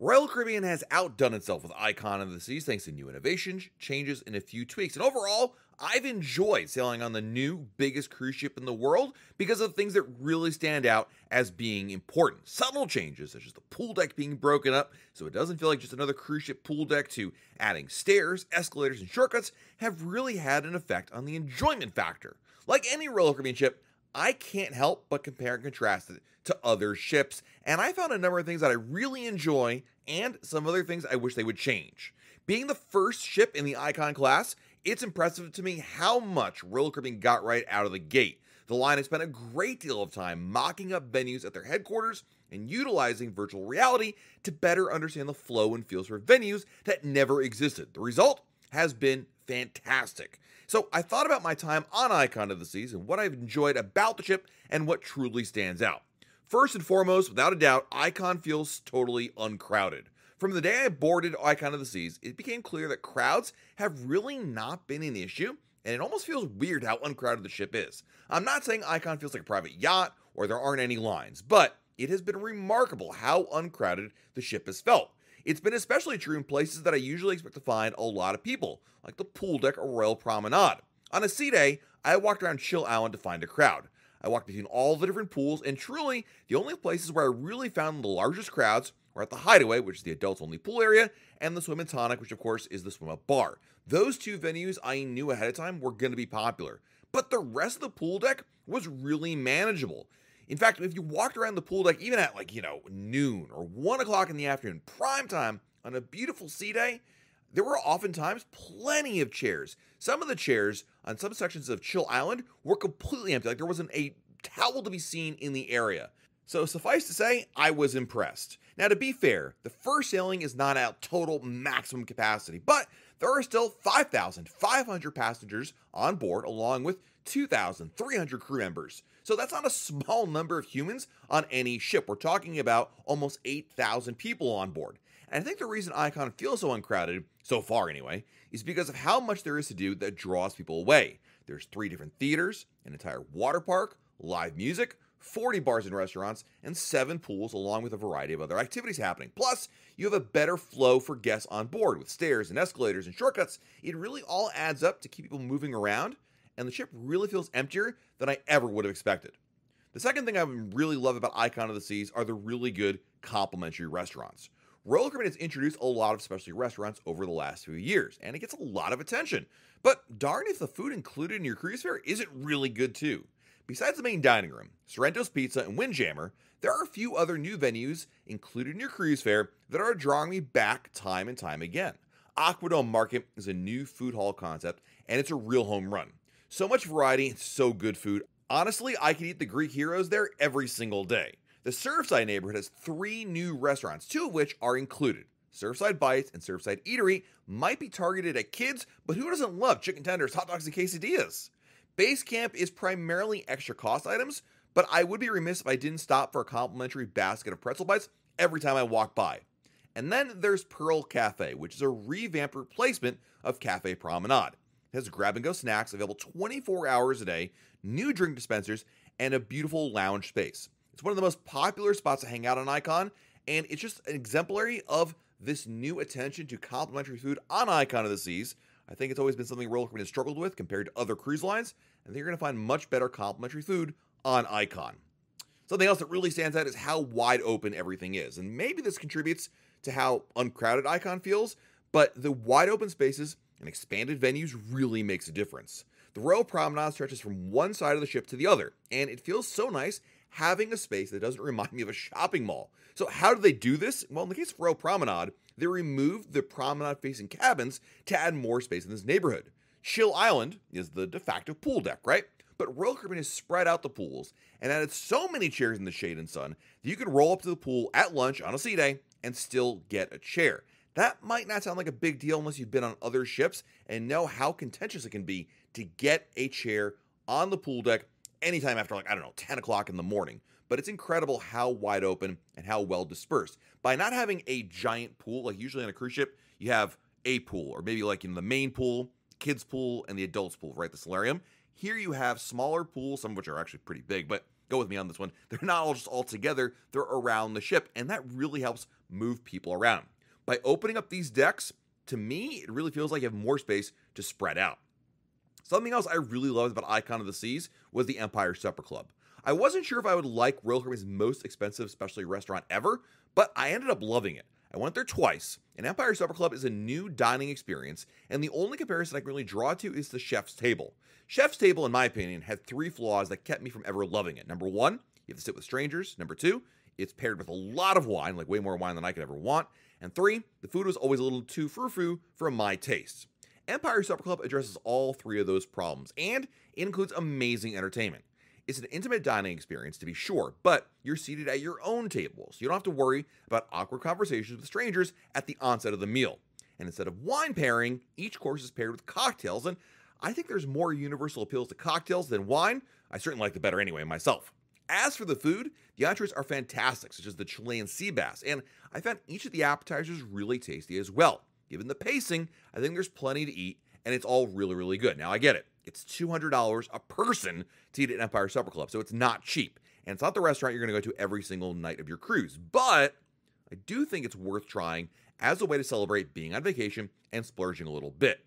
Royal Caribbean has outdone itself with Icon of the Seas thanks to new innovations, changes, and a few tweaks. And overall, I've enjoyed sailing on the new biggest cruise ship in the world because of things that really stand out as being important. Subtle changes, such as the pool deck being broken up so it doesn't feel like just another cruise ship pool deck, to adding stairs, escalators, and shortcuts, have really had an effect on the enjoyment factor. Like any Royal Caribbean ship, I can't help but compare and contrast it to other ships, and I found a number of things that I really enjoy and some other things I wish they would change. Being the first ship in the Icon class, it's impressive to me how much Royal Caribbean got right out of the gate. The line has spent a great deal of time mocking up venues at their headquarters and utilizing virtual reality to better understand the flow and feels for venues that never existed. The result has been fantastic. So I thought about my time on Icon of the Seas and what I've enjoyed about the ship and what truly stands out. First and foremost, without a doubt, Icon feels totally uncrowded. From the day I boarded Icon of the Seas, it became clear that crowds have really not been an issue, and it almost feels weird how uncrowded the ship is. I'm not saying Icon feels like a private yacht or there aren't any lines, but it has been remarkable how uncrowded the ship has felt. It's been especially true in places that I usually expect to find a lot of people, like the pool deck or Royal Promenade. On a sea day, I walked around Chill Island to find a crowd. I walked between all the different pools, and truly, the only places where I really found the largest crowds were at the Hideaway, which is the adults only pool area, and the Swim and Tonic, which of course is the swim up bar. Those two venues I knew ahead of time were going to be popular, but the rest of the pool deck was really manageable. In fact, if you walked around the pool deck even at like, you know, noon or one o'clock in the afternoon, prime time on a beautiful sea day, there were oftentimes plenty of chairs. Some of the chairs on some sections of Chill Island were completely empty, like there wasn't a towel to be seen in the area. So suffice to say, I was impressed. Now, to be fair, the first sailing is not at total maximum capacity, but there are still 5,500 passengers on board, along with 2,300 crew members. So that's not a small number of humans on any ship. We're talking about almost 8,000 people on board. And I think the reason Icon feels so uncrowded, so far anyway, is because of how much there is to do that draws people away. There's three different theaters, an entire water park, live music, 40 bars and restaurants, and seven pools, along with a variety of other activities happening. Plus, you have a better flow for guests on board with stairs and escalators and shortcuts. It really all adds up to keep people moving around, and the ship really feels emptier than I ever would have expected. The second thing I really love about Icon of the Seas are the really good complimentary restaurants. Royal Caribbean has introduced a lot of specialty restaurants over the last few years, and it gets a lot of attention. But darn if the food included in your cruise fare isn't really good too. Besides the main dining room, Sorrento's Pizza, and Windjammer, there are a few other new venues included in your cruise fare that are drawing me back time and time again. Aquadome Market is a new food hall concept, and it's a real home run. So much variety and so good food. Honestly, I could eat the Greek heroes there every single day. The Surfside neighborhood has three new restaurants, two of which are included. Surfside Bites and Surfside Eatery might be targeted at kids, but who doesn't love chicken tenders, hot dogs, and quesadillas? Base camp is primarily extra cost items, but I would be remiss if I didn't stop for a complimentary basket of pretzel bites every time I walk by. And then there's Pearl Cafe, which is a revamped replacement of Cafe Promenade. It has grab and go snacks available 24 hours a day, new drink dispensers, and a beautiful lounge space. It's one of the most popular spots to hang out on Icon, and it's just an exemplary of this new attention to complimentary food on Icon of the Seas. I think it's always been something Royal Caribbean has struggled with compared to other cruise lines, and you're going to find much better complimentary food on Icon. Something else that really stands out is how wide open everything is, and maybe this contributes to how uncrowded Icon feels, but the wide open spaces and expanded venues really makes a difference. The Royal Promenade stretches from one side of the ship to the other, and it feels so nice having a space that doesn't remind me of a shopping mall. So, how do they do this? Well, in the case of Royal Promenade, they removed the promenade facing cabins to add more space in this neighborhood. Chill Island is the de facto pool deck, right? But Royal Caribbean has spread out the pools and added so many chairs in the shade and sun that you can roll up to the pool at lunch on a sea day and still get a chair. That might not sound like a big deal unless you've been on other ships and know how contentious it can be to get a chair on the pool deck anytime after, like, I don't know, 10 o'clock in the morning. But it's incredible how wide open and how well dispersed. By not having a giant pool, like usually on a cruise ship, you have a pool, or maybe like in the main pool, kids' pool, and the adults' pool, right? The solarium. Here you have smaller pools, some of which are actually pretty big, but go with me on this one. They're not all just all together, they're around the ship, and that really helps move people around. By opening up these decks, to me, it really feels like you have more space to spread out. Something else I really loved about Icon of the Seas was the Empire Supper Club. I wasn't sure if I would like Royal Caribbean's most expensive specialty restaurant ever, but I ended up loving it. I went there twice, and Empire Supper Club is a new dining experience, and the only comparison I can really draw to is the chef's table. Chef's table, in my opinion, had three flaws that kept me from ever loving it. Number one, you have to sit with strangers. Number two, it's paired with a lot of wine, like way more wine than I could ever want. And three, the food was always a little too frou frou for my tastes. Empire Supper Club addresses all three of those problems, and includes amazing entertainment. It's an intimate dining experience, to be sure, but you're seated at your own table, so you don't have to worry about awkward conversations with strangers at the onset of the meal. And instead of wine pairing, each course is paired with cocktails, and I think there's more universal appeals to cocktails than wine. I certainly like the better anyway myself. As for the food, the entrees are fantastic, such as the Chilean sea bass, and I found each of the appetizers really tasty as well. Given the pacing, I think there's plenty to eat, and it's all really, really good. Now, I get it. It's $200 a person to eat at Empire Supper Club, so it's not cheap. And it's not the restaurant you're going to go to every single night of your cruise. But I do think it's worth trying as a way to celebrate being on vacation and splurging a little bit.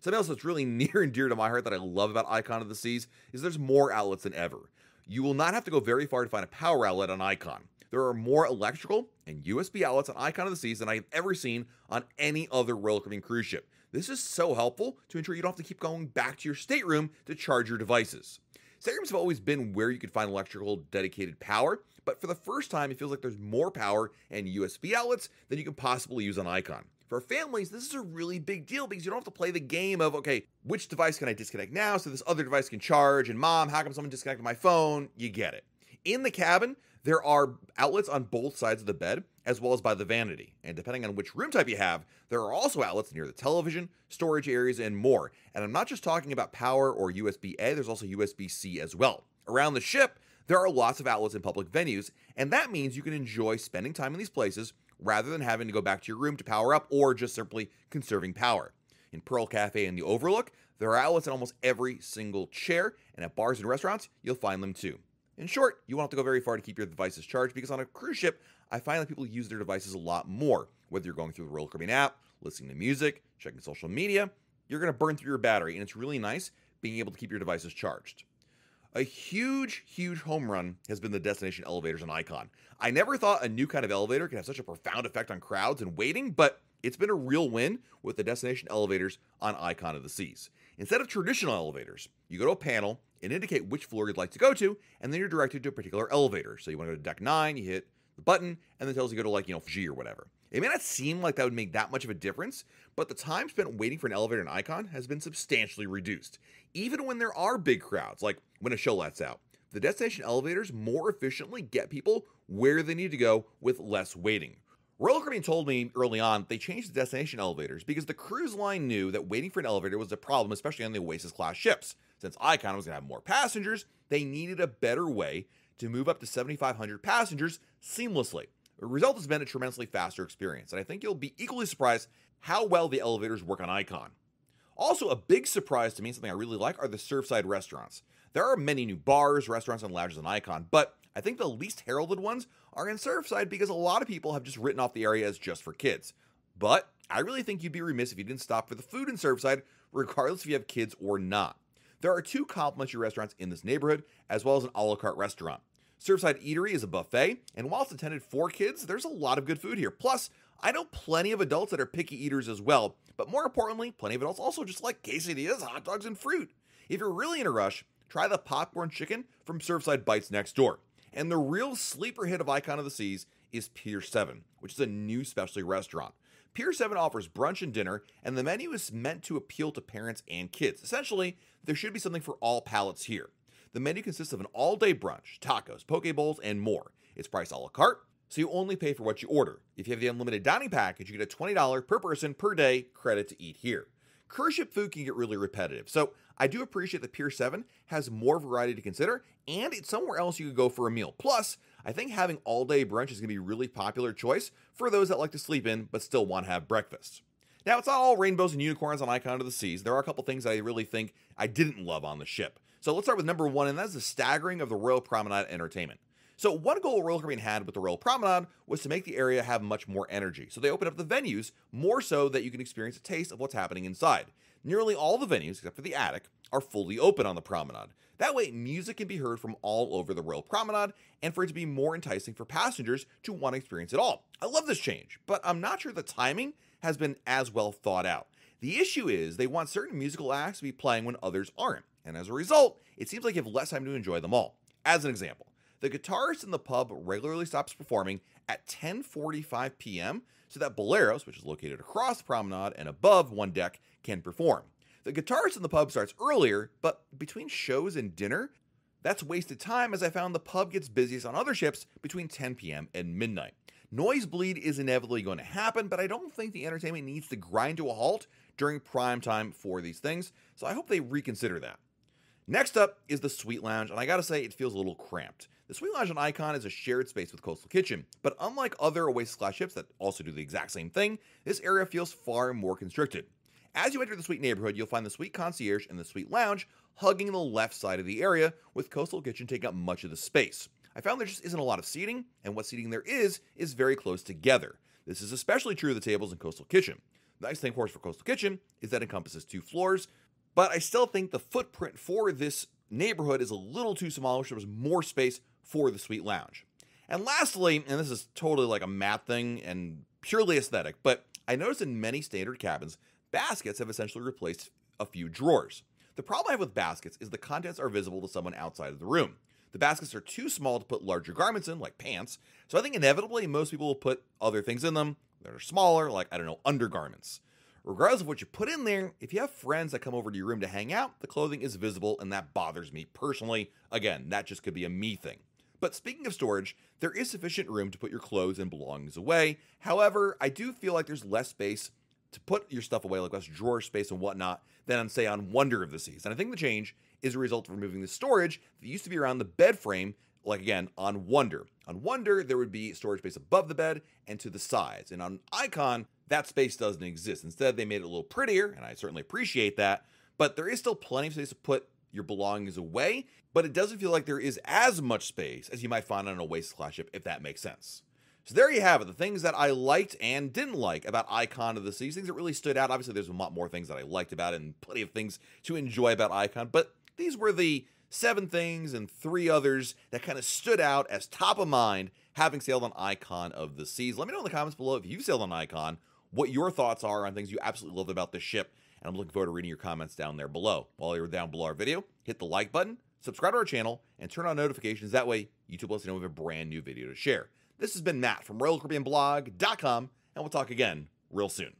Something else that's really near and dear to my heart that I love about Icon of the Seas is there's more outlets than ever. You will not have to go very far to find a power outlet on Icon. There are more electrical and USB outlets on Icon of the Seas than I've ever seen on any other Royal Caribbean cruise ship. This is so helpful to ensure you don't have to keep going back to your stateroom to charge your devices. Staterooms have always been where you could find electrical dedicated power, but for the first time, it feels like there's more power and USB outlets than you can possibly use on Icon. For families, this is a really big deal because you don't have to play the game of, okay, which device can I disconnect now so this other device can charge? And mom, how come someone disconnected my phone? You get it. In the cabin, there are outlets on both sides of the bed, as well as by the vanity. And depending on which room type you have, there are also outlets near the television, storage areas, and more. And I'm not just talking about power or USB A, there's also USB C as well. Around the ship, there are lots of outlets in public venues, and that means you can enjoy spending time in these places rather than having to go back to your room to power up or just simply conserving power. In Pearl Cafe and the Overlook, there are outlets in almost every single chair, and at bars and restaurants, you'll find them too. In short, you won't have to go very far to keep your devices charged because on a cruise ship, I find that people use their devices a lot more. Whether you're going through the Royal Caribbean app, listening to music, checking social media, you're going to burn through your battery, and it's really nice being able to keep your devices charged. A huge, huge home run has been the destination elevators on Icon. I never thought a new kind of elevator could have such a profound effect on crowds and waiting, but it's been a real win with the destination elevators on Icon of the Seas. Instead of traditional elevators, you go to a panel and indicate which floor you'd like to go to, and then you're directed to a particular elevator. So you want to go to deck nine, you hit the button, and then tells you to go to like, you know, G or whatever. It may not seem like that would make that much of a difference, but the time spent waiting for an elevator in Icon has been substantially reduced. Even when there are big crowds, like when a show lets out, the destination elevators more efficiently get people where they need to go with less waiting. Royal Caribbean told me early on they changed the destination elevators because the cruise line knew that waiting for an elevator was a problem, especially on the Oasis class ships. Since Icon was going to have more passengers, they needed a better way to move up to 7,500 passengers seamlessly. The result has been a tremendously faster experience, and I think you'll be equally surprised how well the elevators work on Icon. Also, a big surprise to me, something I really like, are the Surfside restaurants. There are many new bars, restaurants, and lounges on Icon, but I think the least heralded ones are in Surfside because a lot of people have just written off the area as just for kids. But I really think you'd be remiss if you didn't stop for the food in Surfside, regardless if you have kids or not. There are two complimentary restaurants in this neighborhood, as well as an a la carte restaurant. Surfside Eatery is a buffet, and while it's intended for kids, there's a lot of good food here. Plus, I know plenty of adults that are picky eaters as well, but more importantly, plenty of adults also just like quesadillas, hot dogs, and fruit. If you're really in a rush, try the popcorn chicken from Surfside Bites next door. And the real sleeper hit of Icon of the Seas is Pier 7, which is a new specialty restaurant. Pier 7 offers brunch and dinner, and the menu is meant to appeal to parents and kids. Essentially, there should be something for all palates here. The menu consists of an all day brunch, tacos, poke bowls, and more. It's priced a la carte, so you only pay for what you order. If you have the unlimited dining package, you get a $20 per person per day credit to eat here. Cruise ship food can get really repetitive, so I do appreciate that Pier 7 has more variety to consider, and it's somewhere else you could go for a meal. Plus, I think having all day brunch is going to be a really popular choice for those that like to sleep in but still want to have breakfast. Now, it's not all rainbows and unicorns on Icon of the Seas. There are a couple things I really think I didn't love on the ship. So let's start with number one, and that's the staggering of the Royal Promenade entertainment. So one goal Royal Caribbean had with the Royal Promenade was to make the area have much more energy. So they opened up the venues more so that you can experience a taste of what's happening inside. Nearly all the venues, except for the attic, are fully open on the promenade. That way, music can be heard from all over the Royal Promenade, and for it to be more enticing for passengers to want to experience it all. I love this change, but I'm not sure the timing has been as well thought out. The issue is they want certain musical acts to be playing when others aren't, and as a result, it seems like you have less time to enjoy them all. As an example, the guitarist in the pub regularly stops performing at 10:45 p.m. so that Boleros, which is located across the promenade and above one deck, can perform. The guitarist in the pub starts earlier, but between shows and dinner, that's wasted time as I found the pub gets busiest on other ships between 10 p.m. and midnight. Noise bleed is inevitably going to happen, but I don't think the entertainment needs to grind to a halt during prime time for these things, so I hope they reconsider that. Next up is the Suite Lounge, and I gotta say, it feels a little cramped. The Suite Lounge on Icon is a shared space with Coastal Kitchen, but unlike other Oasis class ships that also do the exact same thing, this area feels far more constricted. As you enter the suite neighborhood, you'll find the suite concierge and the suite lounge hugging the left side of the area, with Coastal Kitchen taking up much of the space. I found there just isn't a lot of seating, and what seating there is is very close together. This is especially true of the tables in Coastal Kitchen. The nice thing, of course, for Coastal Kitchen is that it encompasses two floors, but I still think the footprint for this neighborhood is a little too small. There was more space for the suite lounge. And lastly, and this is totally like a math thing and purely aesthetic, but I noticed in many standard cabins, baskets have essentially replaced a few drawers. The problem I have with baskets is the contents are visible to someone outside of the room. The baskets are too small to put larger garments in, like pants, so I think inevitably most people will put other things in them that are smaller, like, I don't know, undergarments. Regardless of what you put in there, if you have friends that come over to your room to hang out, the clothing is visible, and that bothers me personally. Again, that just could be a me thing. But speaking of storage, there is sufficient room to put your clothes and belongings away. However, I do feel like there's less space to put your stuff away, like less drawer space and whatnot, than on, say, on Wonder of the Seas. And I think the change is a result of removing the storage that used to be around the bed frame, like again, on Wonder. On Wonder, there would be storage space above the bed and to the sides. And on Icon, that space doesn't exist. Instead, they made it a little prettier, and I certainly appreciate that, but there is still plenty of space to put your belongings away, but it doesn't feel like there is as much space as you might find on a Oasis class ship, if that makes sense. So there you have it, the things that I liked and didn't like about Icon of the Seas, things that really stood out. Obviously, there's a lot more things that I liked about it and plenty of things to enjoy about Icon, but these were the seven things and three others that kind of stood out as top of mind having sailed on Icon of the Seas. Let me know in the comments below if you've sailed on Icon, what your thoughts are on things you absolutely love about this ship, and I'm looking forward to reading your comments down there below. While you're down below our video, hit the like button, subscribe to our channel, and turn on notifications. That way, YouTube lets you know we have a brand new video to share. This has been Matt from RoyalCaribbeanBlog.com, and we'll talk again real soon.